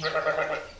Ha, ha, ha, ha, ha.